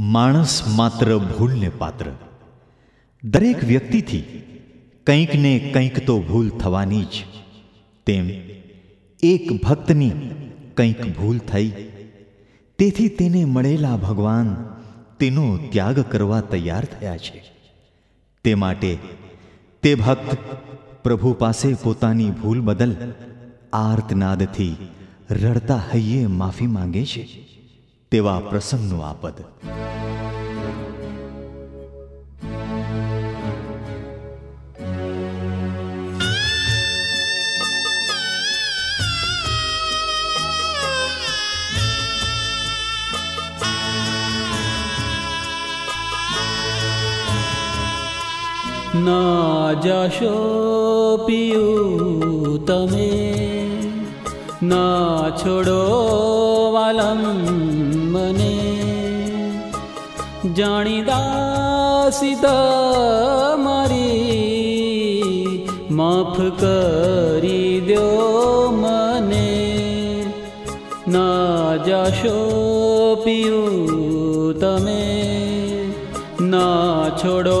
માણસ માત્ર ભૂલને પાત્ર. દરેક વ્યક્તિથી કંઈક ને કંઈક તો ભૂલ થવાની જ. તેમ એક ભક્તની કંઈક ભૂલ થઈ, તેથી તેને મળેલા ભગવાન તેનો ત્યાગ કરવા તૈયાર થયા છે. તે માટે તે ભક્ત પ્રભુ પાસે પોતાની ભૂલ બદલ આર્તનાદથી રડતા હૈયે માફી માંગે છે. તેવા પ્રસંગનું આ પદ नाजशोऽपि पि न छोडो वालं मने। जािदा माफ तने द्यो मने। नाजशोऽपि तमे न छोडो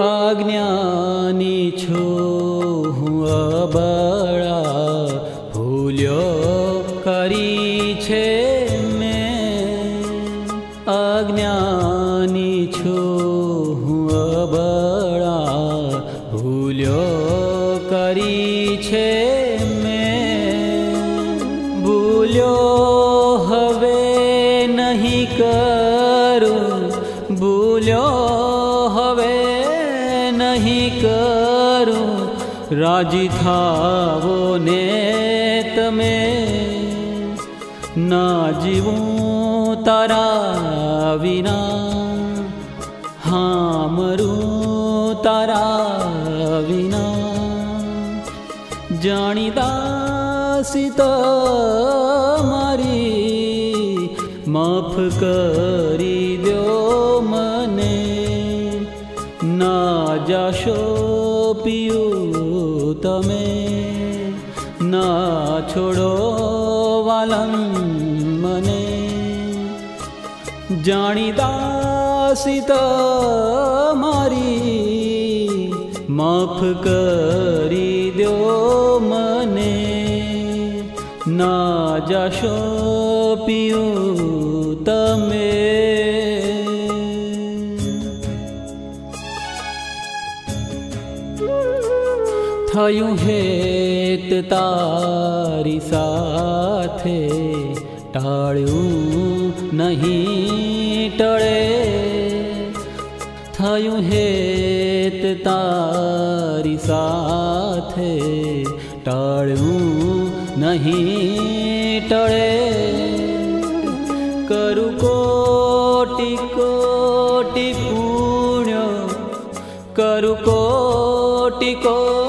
આજ્ઞાની છો હું અબળા, ભૂલ્યો કરી છે મેં. આજ્ઞાની છો હું અબળા, ભૂલ્યો કરી છે કરું રાજી થાવો ને તમે ના જીવું તારા વિના હામરું તારા વિના જાણીતા સીતા મારી માફ કરી यशोऽपियूतमे न छोडो वालं मने जाणिदासित मारी माफ़ करी दो मने। ना जशो पियो થયું હેત તારી સાથે ટાળ્યું નહીં ટળે થયું હેત તારી સાથે ટાળ્યું નહીં ટળે કરું કોટી કોટી પુણ્ય કરું કોટી કોટી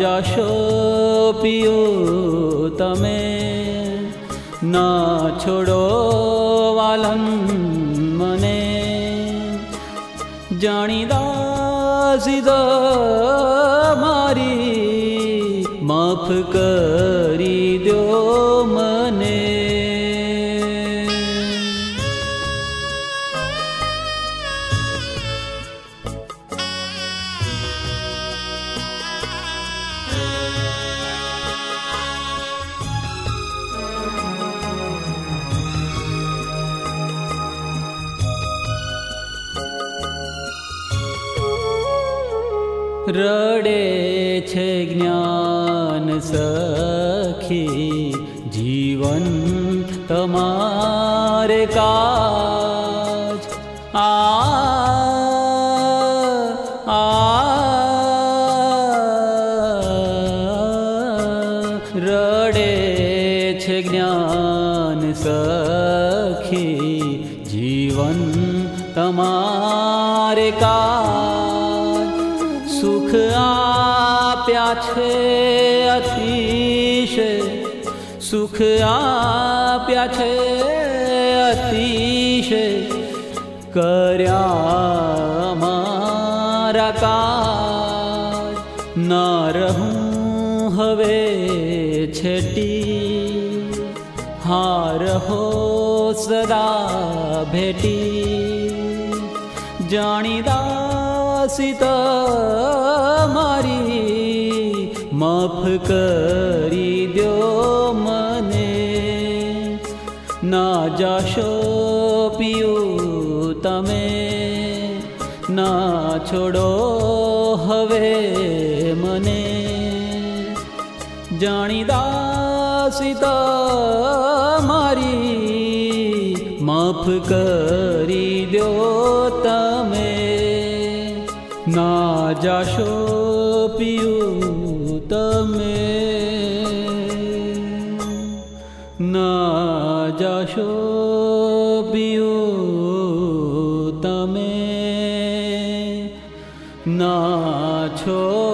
जाशो पि तमे। न छोडो वालन मने। जाणिदासिद मारी माफ कर। રડે છે જ્ઞાન સખી જીવન તમારે કાજ આ રડે છે જ્ઞાન સખી જીવન તમારે કા સુખ આપ્યા છે અતિશ સુખ આપ્યા છે અતિશ કર્યા મારા કાજ ના રહું હવે છેટી હાર હો સદા ભેટી જાણીદાસી મારી माफ करी फ मने। ना जाशो पियो तमे। ना नाडो हवे मने। जाणिदासिता मारी माफ करी द्यो तमे। ना जाशो पि तमें। ना छो